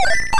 you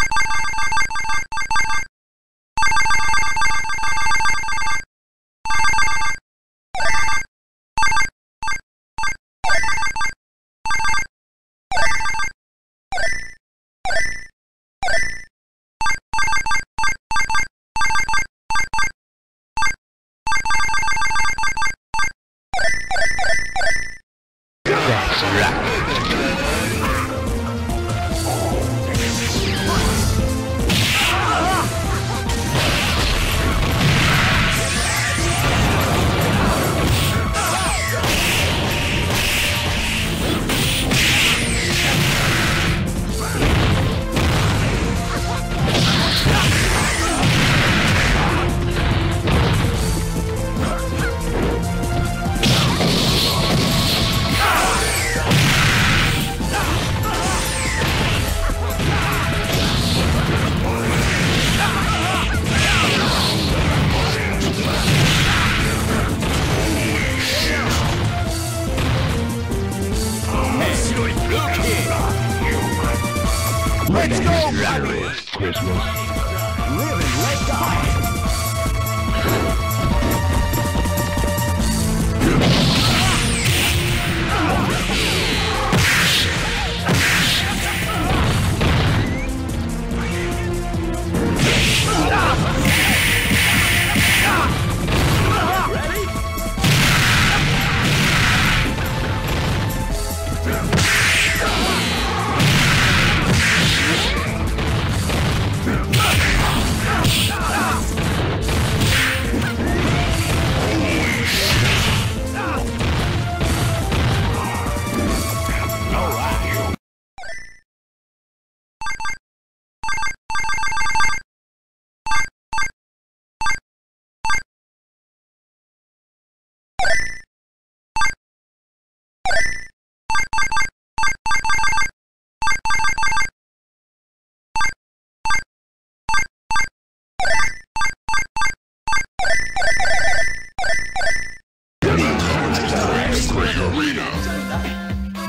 arena.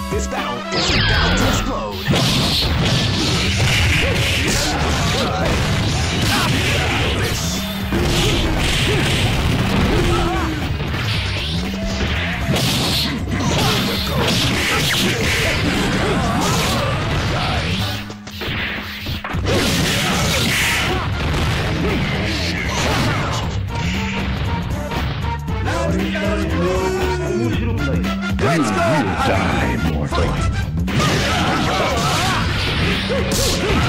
This battle is about to explode. Let's go! You will die, mortal.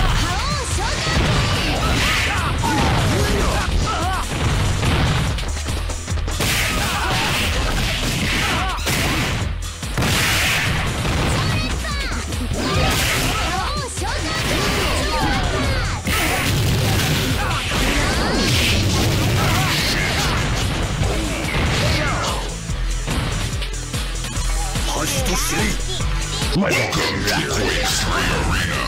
Welcome to Quake 3 Arena.